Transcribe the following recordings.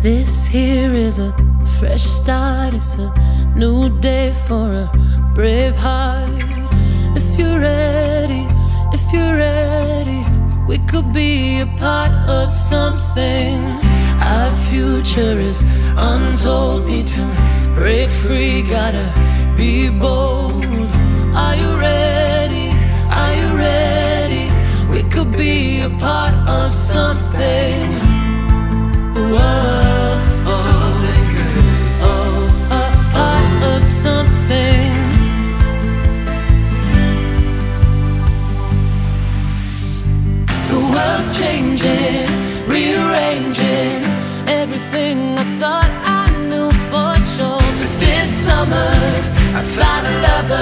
This here is a fresh start, it's a new day for a brave heart. If you're ready, if you're ready, we could be a part of something. Our future is untold, need to break free, gotta be bold. World's changing, rearranging everything I thought I knew for sure. But this summer, I found a lover.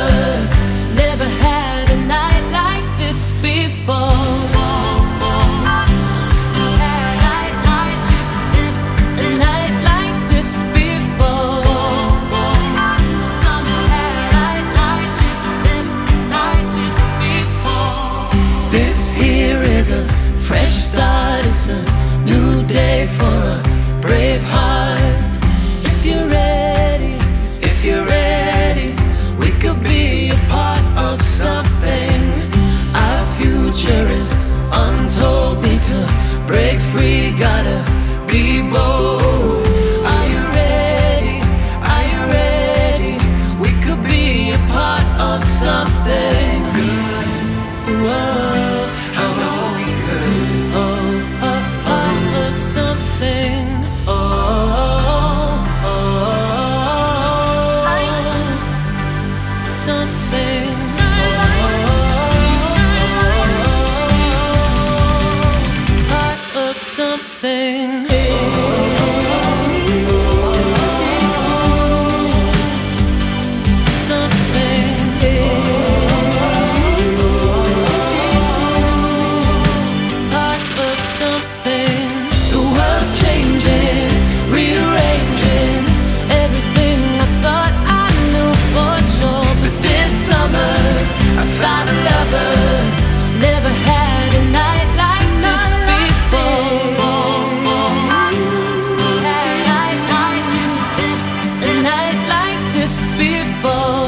fresh start is a new day for a brave heart. If you're ready, if you're ready, we could be a part of something. Our future is untold. Need to break free, God. this before.